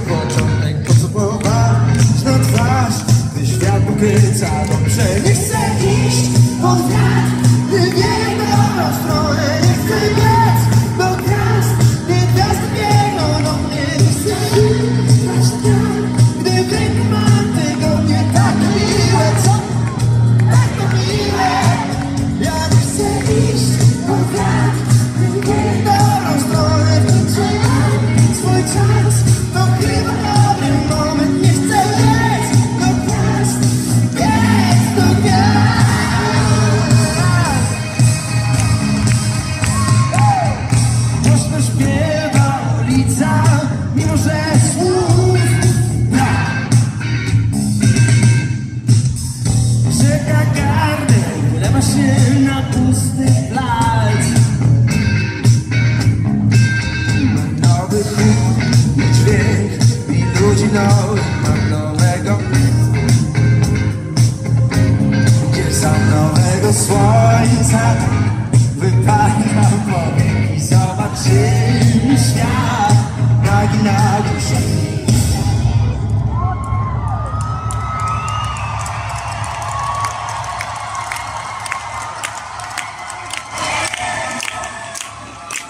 początek, po co połowa, twarz, gdy świat ukryca, dobrze nie chcę iść od wiatr.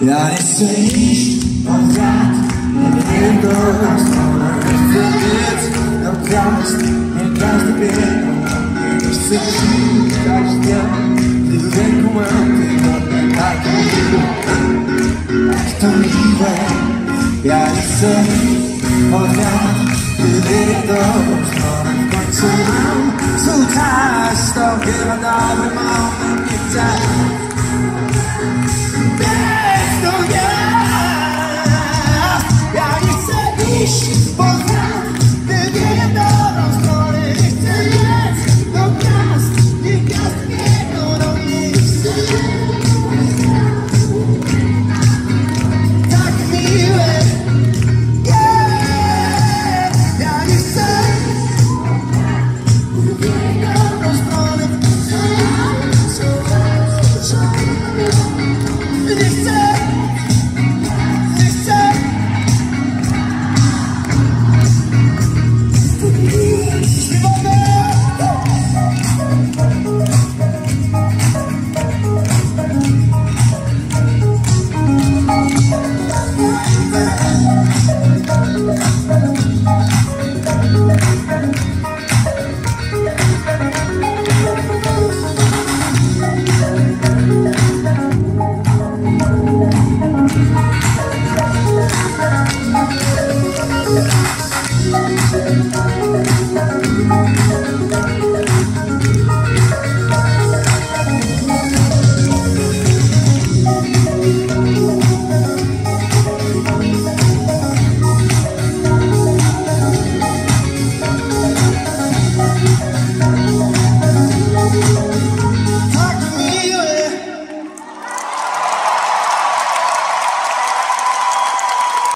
Ja iść od lat, nie wiem do stronę, chcę biec, no teraz nie każdy biegł, nie chcę żyć 동기와 약속 어냐? 그대도 떠난 것처럼 수다시던 그 만남을 마음에 Remember